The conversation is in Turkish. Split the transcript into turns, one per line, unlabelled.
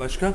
Başka?